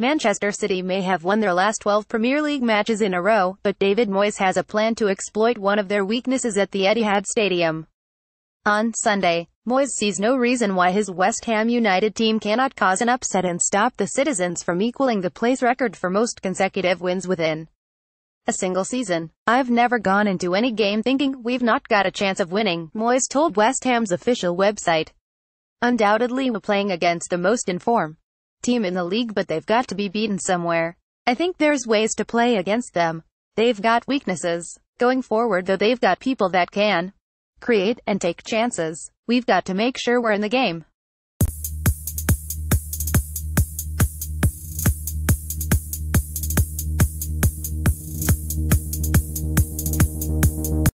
Manchester City may have won their last 12 Premier League matches in a row, but David Moyes has a plan to exploit one of their weaknesses at the Etihad Stadium. On Sunday, Moyes sees no reason why his West Ham United team cannot cause an upset and stop the citizens from equaling the place record for most consecutive wins within a single season. I've never gone into any game thinking we've not got a chance of winning, Moyes told West Ham's official website. Undoubtedly we're playing against the most informed team in the league but they've got to be beaten somewhere. I think there's ways to play against them. They've got weaknesses. Going forward though they've got people that can create and take chances. We've got to make sure we're in the game.